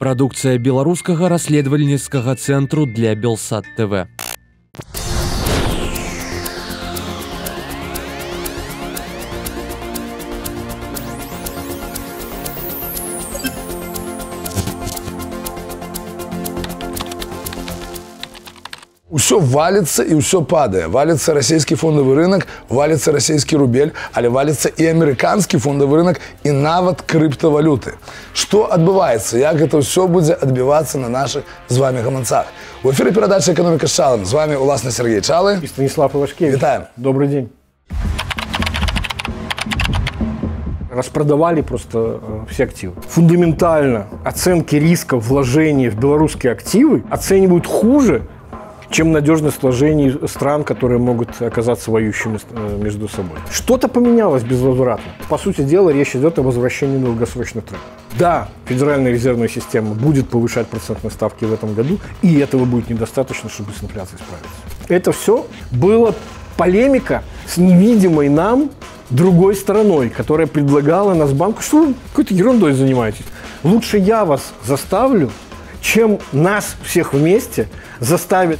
Прадукцыя беларускага расследавальніцкага цэнтру для Белсат ТВ. Усё валится і ўсё падае. Валіцца расійскі фондавы рынок, валіцца расійскі рубель, але валіцца і амерыканскі фондавы рынок і нават крыптавалюты. Што адбываецца, як гэта ўсё будзе адбівацца на нашых з вами гаманцах. У эфіры перадача эканоміка з чалам. З вами уласна Сергей Чалы. И Станислав Ивашкевич. Витаем. Добрый день. Распродавали просто э, все активы. Фундаментально оценки рисков вложений в белорусские активы оценивают хуже, чем надежность вложений стран, которые могут оказаться воюющими э, между собой. Что-то поменялось безвозвратно. По сути дела, речь идет о возвращении долгосрочных трендов. Да, Федеральная резервная система будет повышать процентные ставки в этом году, и этого будет недостаточно, чтобы с инфляцией справиться. Это все было полемика с невидимой нам другой стороной, которая предлагала нас банку, что вы какой-то ерундой занимаетесь. Лучше я вас заставлю, чем нас всех вместе заставит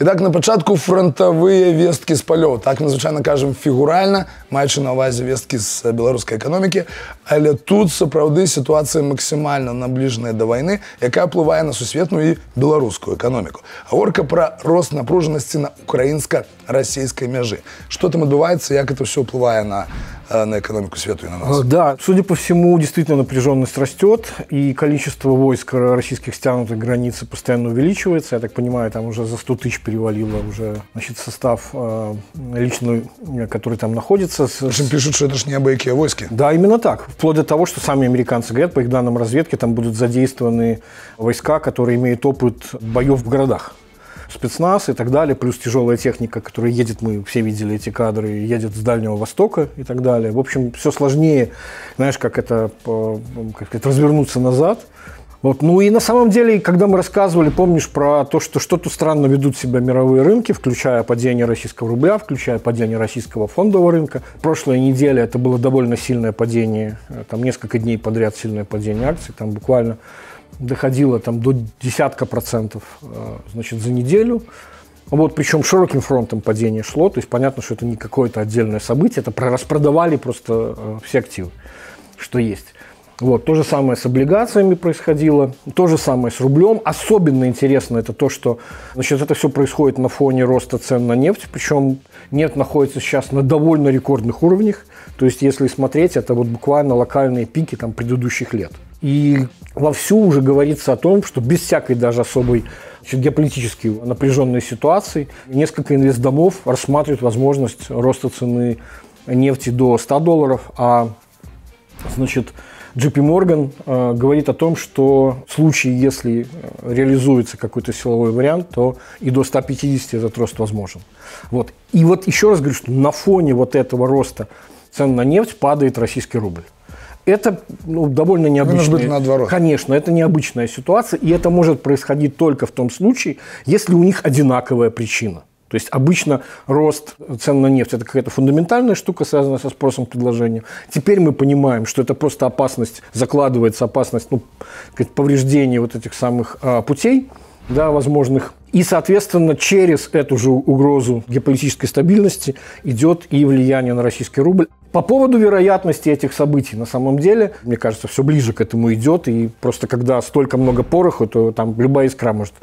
І так на пачатку фронтавыя весткі з палёў так мы звычайна кажам фігуральна маючы на ўвазе весткі з беларускай эканомікі але тут сапраўды сітуацыя максімальна набліжаная да вайны якая ўплывае на сусветную і беларускую эканоміку гаворка пра рост напружанасці на украінска-расійскай мяжы что там адбываецца як это все ўплывае на э, на экономику света и на нас. Да, судя по всему, действительно напряженность растет, и количество войск российских стянутых границы постоянно увеличивается. Я так понимаю, там уже за 100 тысяч перевалило уже значит, состав э, личный, который там находится. Причем пишут, что это же не абы войски. Да, именно так. Вплоть до того, что сами американцы говорят, по их данным разведки, там будут задействованы войска, которые имеют опыт боев в городах спецназ и так далее, плюс тяжелая техника, которая едет, мы все видели эти кадры, едет с Дальнего Востока и так далее. В общем, все сложнее, знаешь, как это, как это развернуться назад. Вот. Ну и на самом деле, когда мы рассказывали, помнишь, про то, что что-то странно ведут себя мировые рынки, включая падение российского рубля, включая падение российского фондового рынка. Прошлая неделя это было довольно сильное падение, там несколько дней подряд сильное падение акций, там буквально доходило там до десятка процентов э, значит, за неделю. Вот, причем широким фронтом падение шло, то есть понятно, что это не какое-то отдельное событие, это распродавали просто э, все активы, что есть. Вот, то же самое с облигациями происходило, то же самое с рублем. Особенно интересно это то, что значит, это все происходит на фоне роста цен на нефть, причем нефть находится сейчас на довольно рекордных уровнях. То есть, если смотреть, это вот буквально локальные пики там, предыдущих лет. И вовсю уже говорится о том, что без всякой даже особой значит, геополитически напряженной ситуации несколько инвестдомов рассматривают возможность роста цены нефти до 100 долларов, а значит, JP Morgan э, говорит о том, что в случае, если э, реализуется какой-то силовой вариант, то и до 150 этот рост возможен. Вот. И вот еще раз говорю, что на фоне вот этого роста цен на нефть падает российский рубль. Это ну, довольно необычно. Может быть. Конечно, это необычная ситуация, и это может происходить только в том случае, если у них одинаковая причина. То есть обычно рост цен на нефть – это какая-то фундаментальная штука, связанная со спросом и предложением. Теперь мы понимаем, что это просто опасность, закладывается опасность ну, повреждения вот этих самых а, путей да, возможных. И, соответственно, через эту же угрозу геополитической стабильности идет и влияние на российский рубль. По поводу вероятности этих событий, на самом деле, мне кажется, все ближе к этому идет. И просто когда столько много пороху, то там любая искра может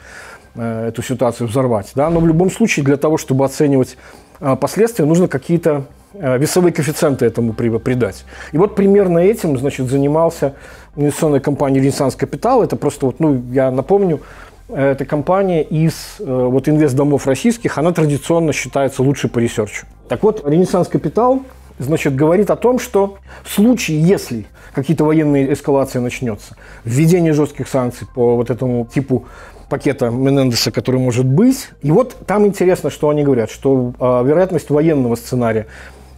э, эту ситуацию взорвать. Да? Но в любом случае, для того, чтобы оценивать э, последствия, нужно какие-то э, весовые коэффициенты этому придать. И вот примерно этим, значит, занимался инвестиционная компания «Ренессанс Капитал». Это просто, вот, ну, я напомню, эта компания из вот инвестдомов российских, она традиционно считается лучшей по research у. Так вот, «Ренессанс Капитал» значит, говорит о том, что в случае, если какие-то военные эскалации начнется, введение жестких санкций по вот этому типу пакета Менендеса, который может быть. И вот там интересно, что они говорят, что э, вероятность военного сценария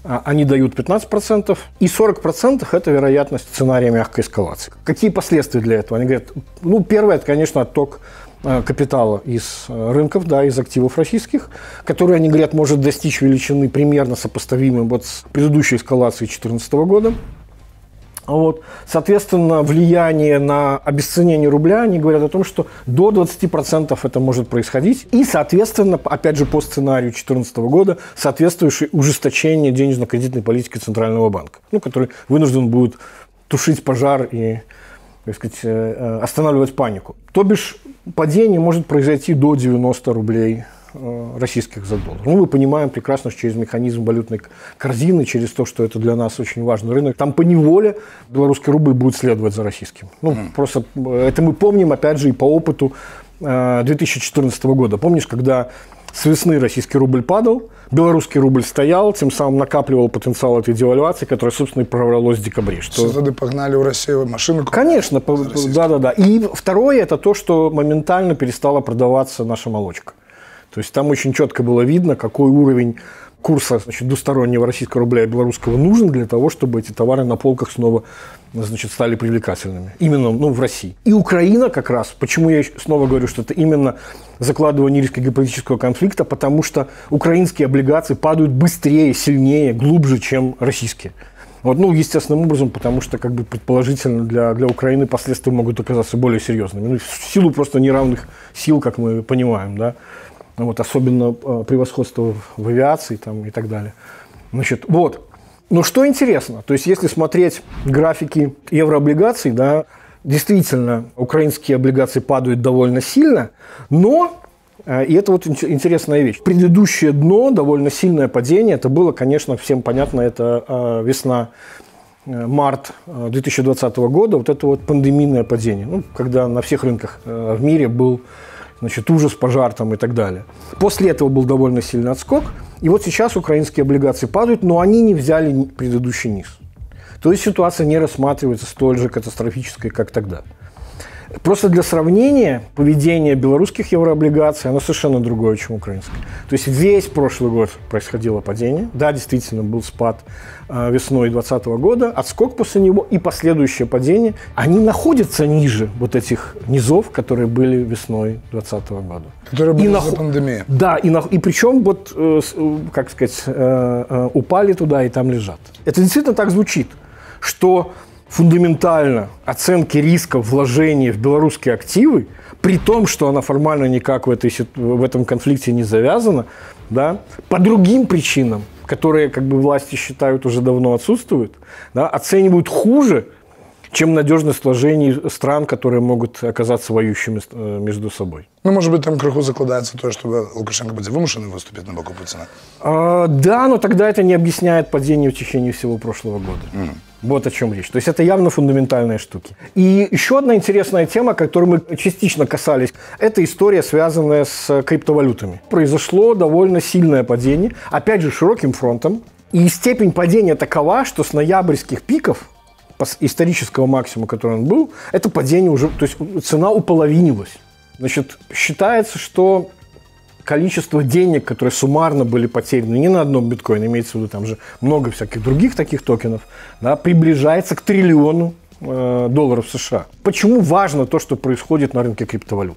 э, они дают 15%, и 40% это вероятность сценария мягкой эскалации. Какие последствия для этого? Они говорят, ну, первое, это, конечно, отток Э, капитала из э, рынков, да, из активов российских, которые, они говорят, может достичь величины примерно сопоставимой вот с предыдущей эскалацией 2014 года. Вот. Соответственно, влияние на обесценение рубля, они говорят о том, что до 20% это может происходить. И, соответственно, опять же, по сценарию 2014 года, соответствующее ужесточение денежно-кредитной политики Центрального банка, ну, который вынужден будет тушить пожар и так сказать, э, э, останавливать панику. То бишь, падение может произойти до 90 рублей Э, российских за доллар. Ну, мы понимаем прекрасно, что через механизм валютной корзины, через то, что это для нас очень важный рынок, там по неволе белорусский рубль будет следовать за российским. Ну, mm. просто это мы помним, опять же, и по опыту 2014 э, года. Помнишь, когда с весны российский рубль падал, белорусский рубль стоял, тем самым накапливал потенциал этой девальвации, которая, собственно, и прорвалась в декабре. Что... Все погнали в Россию машины. Конечно, да-да-да. И второе, это то, что моментально перестала продаваться наша молочка. То есть там очень четко было видно, какой уровень курса значит, двустороннего российского рубля и белорусского нужен для того, чтобы эти товары на полках снова значит, стали привлекательными. Именно ну, в России. И Украина как раз, почему я снова говорю, что это именно закладывание риска геополитического конфликта, потому что украинские облигации падают быстрее, сильнее, глубже, чем российские. Вот, ну, естественным образом, потому что, как бы, предположительно, для, для Украины последствия могут оказаться более серьезными. Ну, в силу просто неравных сил, как мы понимаем, да вот, особенно э, превосходство в авиации там, и так далее. Значит, вот. Но что интересно, то есть если смотреть графики еврооблигаций, да, действительно, украинские облигации падают довольно сильно, но э, и это вот интересная вещь. Предыдущее дно, довольно сильное падение, это было, конечно, всем понятно, это э, весна март 2020 года, вот это вот пандемийное падение, ну, когда на всех рынках в мире был значит, ужас, пожар там и так далее. После этого был довольно сильный отскок. И вот сейчас украинские облигации падают, но они не взяли предыдущий низ. То есть ситуация не рассматривается столь же катастрофической, как тогда. Просто для сравнения, поведение белорусских еврооблигаций, оно совершенно другое, чем украинское. То есть весь прошлый год происходило падение. Да, действительно, был спад э, весной 2020 года, отскок после него и последующее падение. Они находятся ниже вот этих низов, которые были весной 2020 года. Которые были нах... за пандемией. Да, и, на... и причем вот, э, э, как сказать, э, э, упали туда и там лежат. Это действительно так звучит, что фундаментально оценки рисков вложения в белорусские активы, при том, что она формально никак в, этой, в этом конфликте не завязана, да, по другим причинам, которые как бы власти считают уже давно отсутствуют, да, оценивают хуже, чем надежность вложений стран, которые могут оказаться воюющими э, между собой. Ну, может быть, там крыху закладывается то, что Лукашенко будет вымушенным выступить на боку Путина? А, да, но тогда это не объясняет падение в течение всего прошлого года. Mm. Вот о чем речь. То есть это явно фундаментальные штуки. И еще одна интересная тема, которую мы частично касались, это история, связанная с криптовалютами. Произошло довольно сильное падение, опять же, широким фронтом. И степень падения такова, что с ноябрьских пиков исторического максимума, который он был, это падение уже, то есть цена уполовинилась. Значит, считается, что количество денег, которые суммарно были потеряны не на одном биткоине, имеется в виду там же много всяких других таких токенов, да, приближается к триллиону долларов США. Почему важно то, что происходит на рынке криптовалют?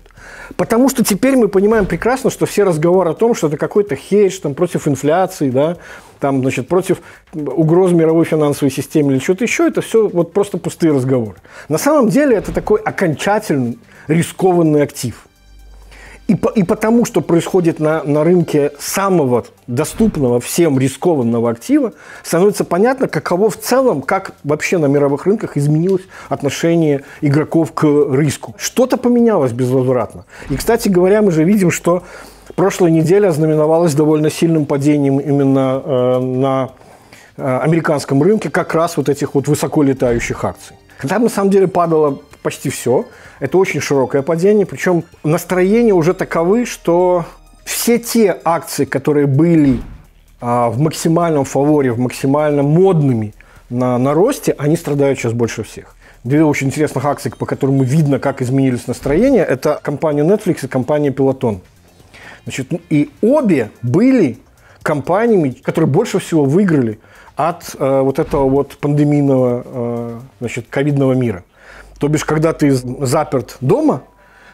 Потому что теперь мы понимаем прекрасно, что все разговоры о том, что это какой-то хедж там, против инфляции, да, там, значит, против угроз мировой финансовой системе или что-то еще, это все вот просто пустые разговоры. На самом деле это такой окончательный рискованный актив. И, по, и потому, что происходит на, на рынке самого доступного всем рискованного актива, становится понятно, каково в целом, как вообще на мировых рынках изменилось отношение игроков к риску. Что-то поменялось безвозвратно. И, кстати говоря, мы же видим, что прошлая неделя знаменовалась довольно сильным падением именно э, на э, американском рынке как раз вот этих вот высоколетающих акций. Там на самом деле падало почти все. Это очень широкое падение. Причем настроения уже таковы, что все те акции, которые были а, в максимальном фаворе, в максимально модными на, на росте, они страдают сейчас больше всех. Две очень интересных акции, по которым видно, как изменились настроения, это компания Netflix и компания Peloton. Значит, и обе были компаниями, которые больше всего выиграли от э, вот этого вот пандемийного, э, значит, ковидного мира. То бишь, когда ты заперт дома,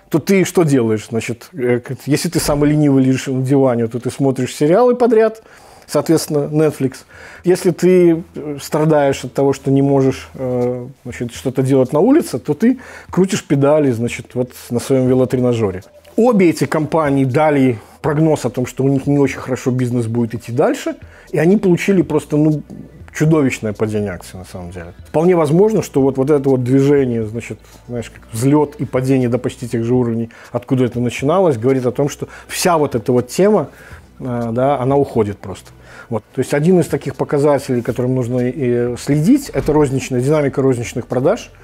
то ты что делаешь? Значит, э, если ты самый ленивый лежишь на диване, то ты смотришь сериалы подряд, соответственно, Netflix. Если ты э, страдаешь от того, что не можешь э, значит, что-то делать на улице, то ты крутишь педали значит, вот на своем велотренажере. Обе эти компании дали прогноз о том, что у них не очень хорошо бизнес будет идти дальше, и они получили просто ну, чудовищное падение акций на самом деле. Вполне возможно, что вот, вот это вот движение, значит, знаешь, как взлет и падение до почти тех же уровней, откуда это начиналось, говорит о том, что вся вот эта вот тема, э, да, она уходит просто. Вот. То есть один из таких показателей, которым нужно следить, это розничная, динамика розничных продаж –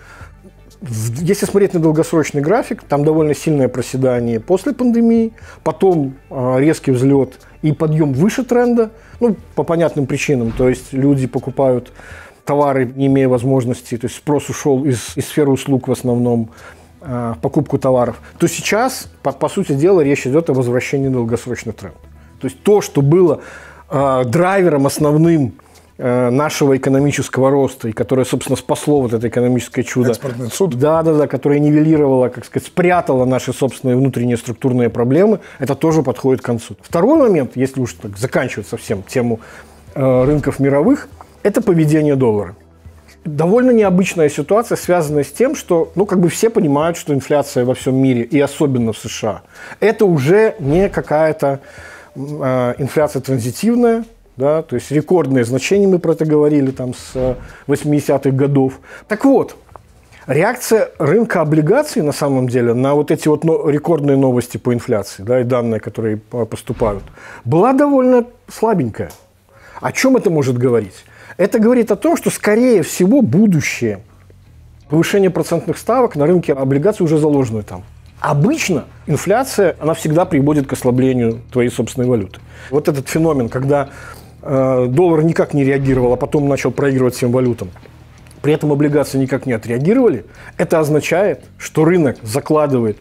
если смотреть на долгосрочный график, там довольно сильное проседание после пандемии, потом э, резкий взлет и подъем выше тренда, ну, по понятным причинам. То есть люди покупают товары, не имея возможности, то есть спрос ушел из, из сферы услуг в основном, э, покупку товаров, то сейчас, по, по сути дела, речь идет о возвращении долгосрочных трендов. То есть то, что было э, драйвером основным нашего экономического роста, и которое, собственно, спасло вот это экономическое чудо. Экспортный суд. Да, да, да, которое нивелировало, как сказать, спрятало наши собственные внутренние структурные проблемы, это тоже подходит к концу. Второй момент, если уж так заканчивать совсем тему э, рынков мировых, это поведение доллара. Довольно необычная ситуация, связанная с тем, что, ну, как бы все понимают, что инфляция во всем мире, и особенно в США, это уже не какая-то э, инфляция транзитивная, да, то есть рекордные значения, мы про это говорили там с 80-х э, годов. Так вот, реакция рынка облигаций на самом деле на вот эти вот рекордные новости по инфляции, да, и данные, которые поступают, была довольно слабенькая. О чем это может говорить? Это говорит о том, что, скорее всего, будущее повышение процентных ставок на рынке облигаций уже заложено там. Обычно инфляция, она всегда приводит к ослаблению твоей собственной валюты. Вот этот феномен, когда доллар никак не реагировал, а потом начал проигрывать всем валютам. При этом облигации никак не отреагировали. Это означает, что рынок закладывает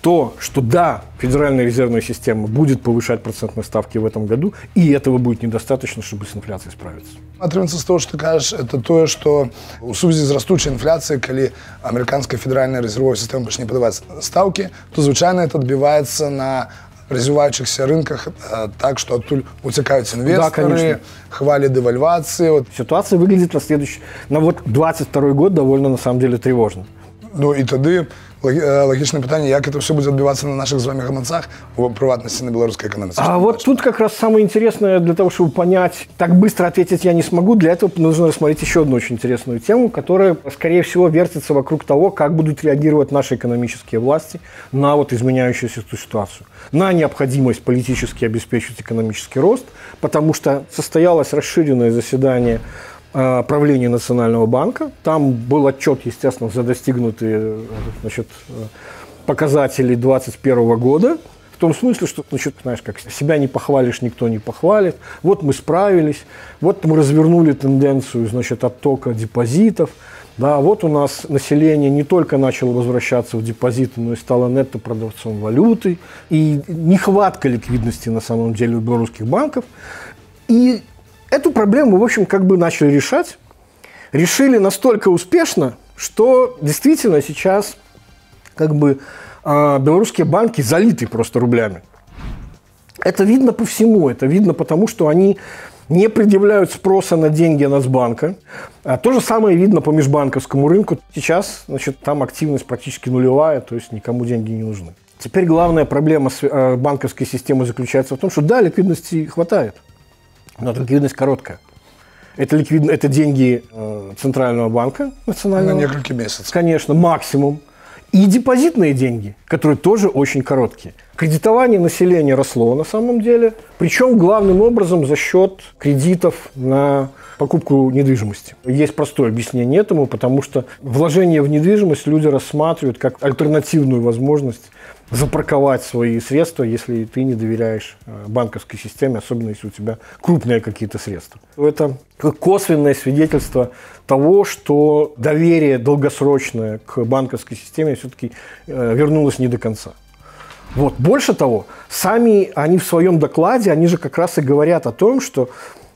то, что да, Федеральная резервная система будет повышать процентные ставки в этом году, и этого будет недостаточно, чтобы с инфляцией справиться. Атрымаецца з того, што кажаш это тое, што у сувязі з растучай інфляцыі, калі амерыканская федэральная рэзервовая сістэма пачне падаваць стаўкі, то звычайна это адбіваецца на развивающихся рынках э, так, что оттуда утекают инвесторы, да, хвали девальвации. Вот. Ситуация выглядит на следующий, на вот 22 год довольно на самом деле тревожно. Ну и тогда лагічнае пытанне як это все будет отбиваться на наших з вами гаманцах у прыватнасці на беларускай эканомике а вот тут как раз самое интересное для того чтобы понять так быстро ответить я не смогу для этого нужно рассмотреть еще одну очень интересную тему которая скорее всего вертится вокруг того как будут реагировать наши экономические власти на вот изменяющуюся эту ситуацию. На необходимость политически обеспечить экономический рост потому что состоялось расширенное заседание Э, правления Национального банка. Там был отчет, естественно, за достигнутые значит, показатели 2021 года. В том смысле, что, значит, знаешь, как себя не похвалишь, никто не похвалит. Вот мы справились, вот мы развернули тенденцию, значит, оттока депозитов. Да, вот у нас население не только начало возвращаться в депозиты, но и стало нетто-продавцом валюты. И нехватка ликвидности на самом деле у белорусских банков. И Эту проблему, в общем, как бы начали решать. Решили настолько успешно, что действительно сейчас как бы э, белорусские банки залиты просто рублями. Это видно по всему. Это видно потому, что они не предъявляют спроса на деньги Нацбанка. А то же самое видно по межбанковскому рынку. Сейчас значит, там активность практически нулевая, то есть никому деньги не нужны. Теперь главная проблема э, банковской системы заключается в том, что да, ликвидности хватает – но ликвидность короткая. Это, ликвид... это деньги э, Центрального банка национального. На несколько месяцев. Конечно, максимум. И депозитные деньги, которые тоже очень короткие. Кредитование населения росло на самом деле, причем главным образом за счет кредитов на покупку недвижимости. Есть простое объяснение этому, потому что вложение в недвижимость люди рассматривают как альтернативную возможность запарковать свои средства, если ты не доверяешь э, банковской системе, особенно если у тебя крупные какие-то средства. Это косвенное свидетельство того, что доверие долгосрочное к банковской системе все-таки э, вернулось не до конца. Вот. Больше того, сами они в своем докладе, они же как раз и говорят о том, что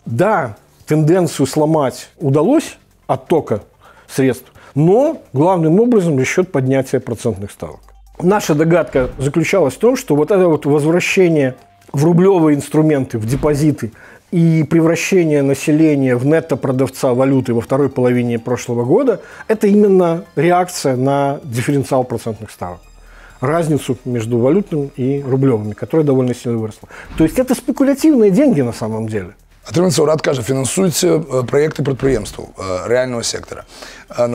да, тенденцию сломать удалось оттока средств, но главным образом за счет поднятия процентных ставок. Наша догадка заключалась в том, что вот это вот возвращение в рублевые инструменты, в депозиты и превращение населения в нетто-продавца валюты во второй половине прошлого года – это именно реакция на дифференциал процентных ставок разницу между валютным и рублевыми, которая довольно сильно выросла. То есть это спекулятивные деньги на самом деле. Атрымаецца ўрад кажа фінансуйце проекты прадпрыемстваў реального сектора.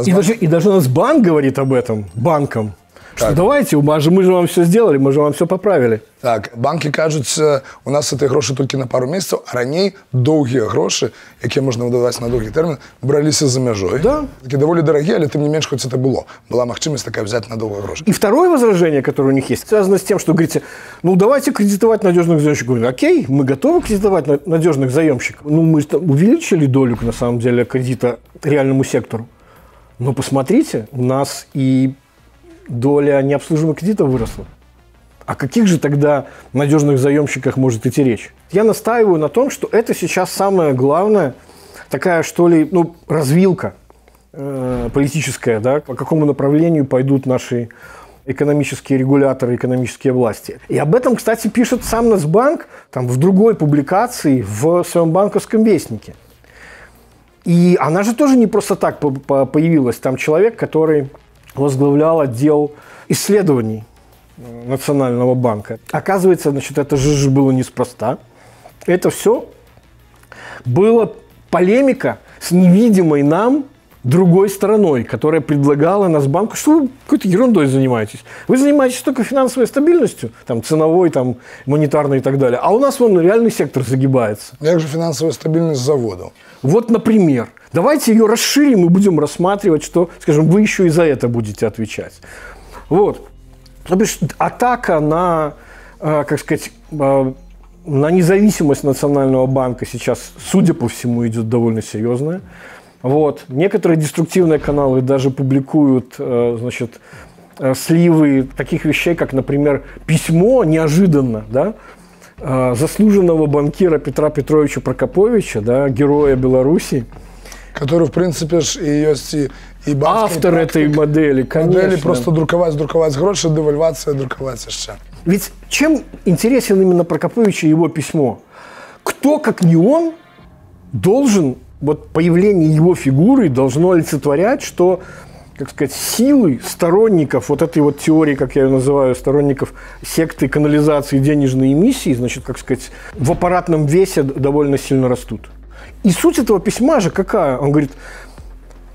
И даже, и даже Нацбанк говорит об этом банкам. Что давайте, мы же, мы же вам все сделали, мы же вам все поправили. Так, банки кажуць, у нас этой грошы толькі на пару месяцаў, а раней доўгія грошы, якія можна выдаваць на доўгі тэрмін, браліся за мяжой. Да. Такі даволі дарагія, але тым не менш, хоть это было. Была магчымасць такая взять на долгие грошы. И второе возражение, которое у них есть, связано с тем, что говорите, ну давайте кредитовать надежных заемщиков. Говорю, окей, мы готовы кредитовать надежных заемщиков. Ну мы увеличили долю, на самом деле, кредита реальному сектору. Но посмотрите, у нас и доля необслуживаемых кредитов выросла. О каких же тогда надежных заемщиках может идти речь? Я настаиваю на том, что это сейчас самое главное, такая, что ли, ну, развилка э, политическая, да, по какому направлению пойдут наши экономические регуляторы, экономические власти. И об этом, кстати, пишет сам Нацбанк там, в другой публикации в своем банковском вестнике. И она же тоже не просто так появилась. Там человек, который возглавлял отдел исследований Национального банка. Оказывается, значит, это же было неспроста. Это все было полемика с невидимой нам другой стороной, которая предлагала нас банку, что вы какой-то ерундой занимаетесь. Вы занимаетесь только финансовой стабильностью, там, ценовой, там, монетарной и так далее. А у нас вон реальный сектор загибается. Как же финансовая стабильность завода? Вот, например, давайте ее расширим и будем рассматривать, что, скажем, вы еще и за это будете отвечать. Вот. То бишь, атака на, э, как сказать, э, на независимость Национального банка сейчас, судя по всему, идет довольно серьезная. Вот. Некоторые деструктивные каналы даже публикуют э, значит, сливы таких вещей, как, например, письмо неожиданно, да, заслуженного банкира Петра Петровича Прокоповича, да, героя Беларуси, который, в принципе, ж и есть и, и Автор этой модели, конечно. Модели просто друковать, друковать гроши, девальвация, друковать еще. Ведь чем интересен именно Прокопович и его письмо? Кто, как не он, должен, вот появление его фигуры должно олицетворять, что как сказать, силы сторонников вот этой вот теории, как я ее называю, сторонников секты канализации денежной эмиссии, значит, как сказать, в аппаратном весе довольно сильно растут. И суть этого письма же какая? Он говорит,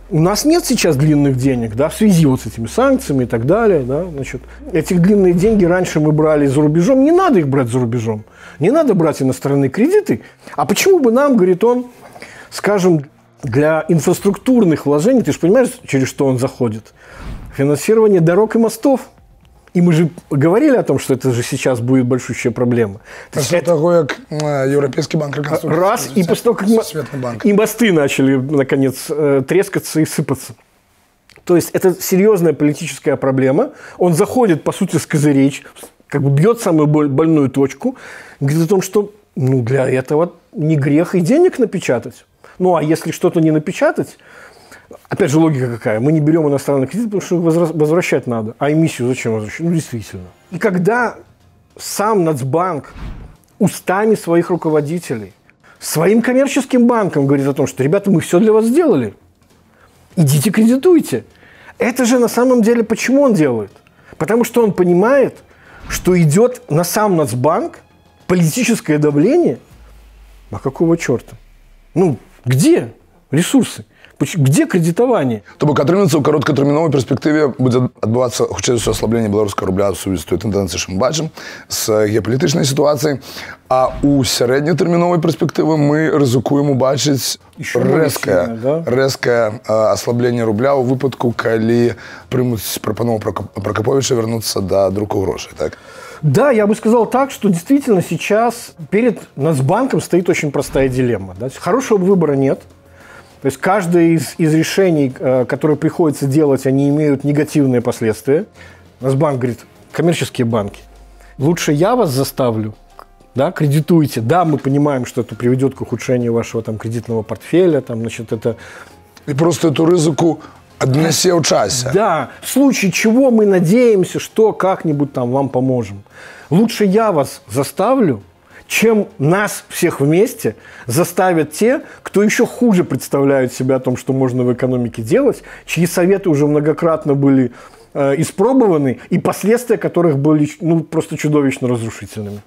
у нас нет сейчас длинных денег, да, в связи вот с этими санкциями и так далее, да, значит, этих длинные деньги раньше мы брали за рубежом, не надо их брать за рубежом, не надо брать иностранные кредиты, а почему бы нам, говорит он, скажем, для инфраструктурных вложений, ты же понимаешь, через что он заходит, финансирование дорог и мостов – и мы же говорили о том, что это же сейчас будет большущая проблема. После это... того, как Европейский банк реконструкции... Раз, и после того, как банк. и мосты начали, наконец, э, трескаться и сыпаться. То есть это серьезная политическая проблема. Он заходит, по сути, с козырей, как бы бьет самую больную точку, говорит о том, что ну, для этого не грех и денег напечатать. Ну, а если что-то не напечатать, Опять же, логика какая? Мы не берем иностранный кредит, потому что их возвращать надо. А эмиссию зачем возвращать? Ну, действительно. И когда сам Нацбанк устами своих руководителей, своим коммерческим банком говорит о том, что, ребята, мы все для вас сделали, идите кредитуйте. Это же на самом деле почему он делает? Потому что он понимает, что идет на сам Нацбанк политическое давление. А какого черта? Ну, где ресурсы? где кредитаванне то бок атрымаецца ў кароткатэрміновай перспектыве будзе адбывацца хутчэй ўсё аслабленне беларускага рубля ў сувязі той тэндэнцыі мы бачым з геапалітычнай сітуацыі а у сярэднетэрміновай перспектывы мы рызыкуем убачыць рэзкае да? рэзкае аслабленне рубля ў выпадку калі прымуць прапанову прокаповича вернуцца да друку грошай так Да, я бы сказал так, что действительно сейчас перед Нацбанком стоит очень простая дилемма. Да? Хорошего выбора нет – то есть каждое из, из решений, э, которые приходится делать, они имеют негативные последствия. У нас банк говорит, коммерческие банки, лучше я вас заставлю, да, кредитуйте. Да, мы понимаем, что это приведет к ухудшению вашего там кредитного портфеля, там, значит, это... И просто эту рызыку отнесе в часе. Да, в случае чего мы надеемся, что как-нибудь там вам поможем. Лучше я вас заставлю, чем нас всех вместе заставят те, кто еще хуже представляют себя о том, что можно в экономике делать, чьи советы уже многократно были э, испробованы, и последствия которых были ну, просто чудовищно разрушительными.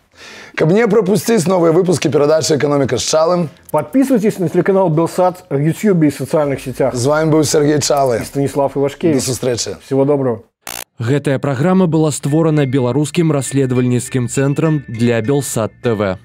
Каб не пропустить новые выпуски передачи «Экономика с Чалым», Подписывайтесь на телеканал Белсат в YouTube и социальных сетях. с вами был Сергей Чалы. Станислав До Ивашкевич. встречи. Всего доброго. Гэтая праграма была створана беларускім расследавальніцкім цэнтрам для Белсат ТВ.